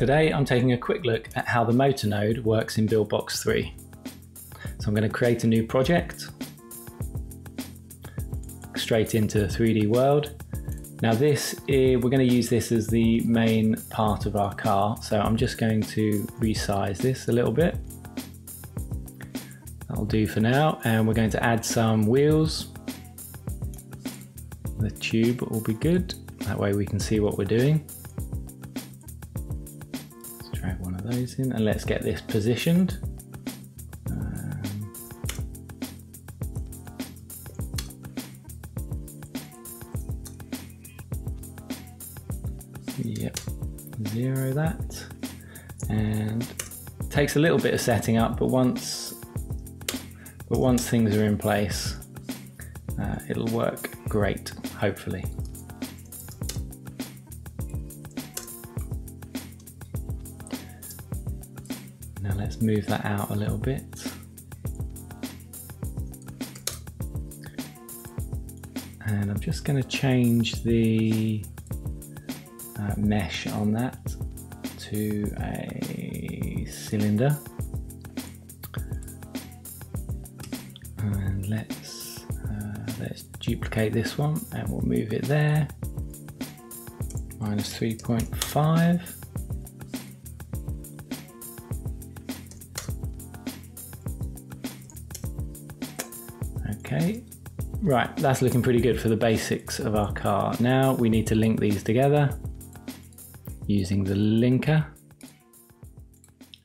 Today I'm taking a quick look at how the motor node works in Buildbox 3. So I'm going to create a new project, straight into 3D World. Now this, is, we're going to use this as the main part of our car, so I'm just going to resize this a little bit. That'll do for now, and we're going to add some wheels. The tube will be good, that way we can see what we're doing. Those in and let's get this positioned. Um, yep, zero that. And takes a little bit of setting up, but once but once things are in place, uh, it'll work great, hopefully. Now let's move that out a little bit. And I'm just going to change the uh, mesh on that to a cylinder. And let's uh, let's duplicate this one and we'll move it there. Minus 3.5. Okay, right, that's looking pretty good for the basics of our car. Now we need to link these together using the linker.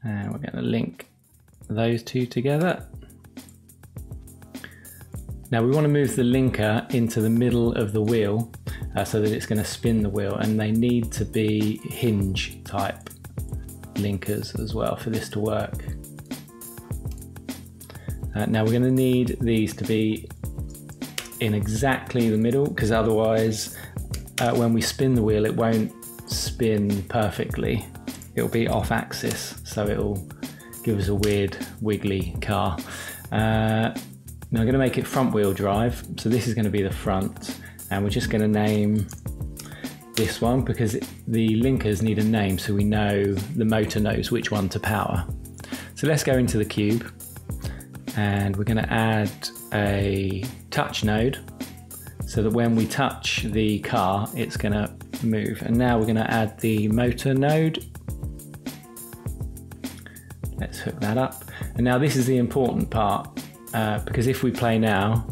And we're going to link those two together. Now we want to move the linker into the middle of the wheel uh, so that it's going to spin the wheel and they need to be hinge type linkers as well for this to work. Uh, now we're going to need these to be in exactly the middle because otherwise uh, when we spin the wheel it won't spin perfectly. It'll be off axis so it'll give us a weird wiggly car. Uh, now I'm going to make it front wheel drive so this is going to be the front and we're just going to name this one because the linkers need a name so we know the motor knows which one to power. So let's go into the cube and we're going to add a touch node so that when we touch the car it's going to move. And now we're going to add the motor node. Let's hook that up. And now this is the important part uh, because if we play now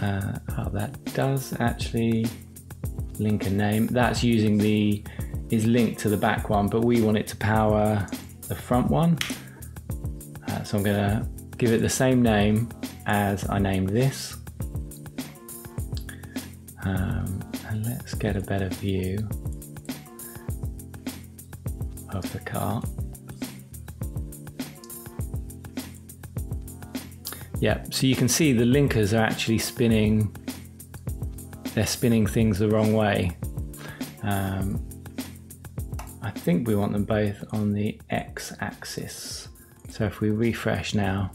uh, oh that does actually link a name. That's using the is linked to the back one but we want it to power the front one so I'm going to give it the same name as I named this. Um, and let's get a better view of the car. Yeah, so you can see the linkers are actually spinning, they're spinning things the wrong way. Um, I think we want them both on the x-axis. So if we refresh now,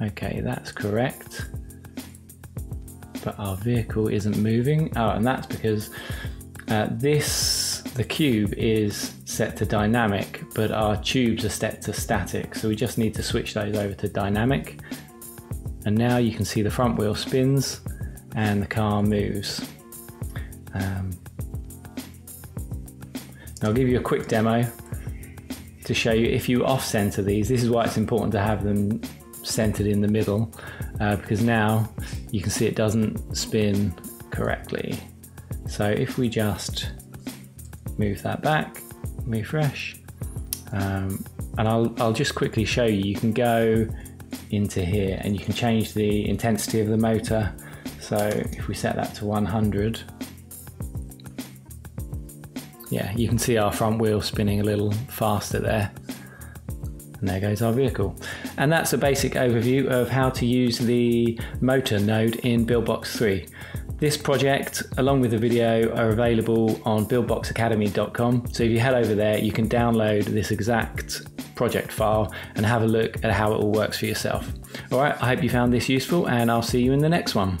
okay, that's correct. But our vehicle isn't moving. Oh, and that's because uh, this, the cube is set to dynamic, but our tubes are set to static. So we just need to switch those over to dynamic. And now you can see the front wheel spins and the car moves. Um, I'll give you a quick demo to show you if you off center these, this is why it's important to have them centered in the middle uh, because now you can see it doesn't spin correctly. So if we just move that back, refresh, um, and I'll, I'll just quickly show you, you can go into here and you can change the intensity of the motor. So if we set that to 100, yeah, you can see our front wheel spinning a little faster there. And there goes our vehicle. And that's a basic overview of how to use the motor node in Buildbox 3. This project, along with the video, are available on buildboxacademy.com. So if you head over there, you can download this exact project file and have a look at how it all works for yourself. All right, I hope you found this useful and I'll see you in the next one.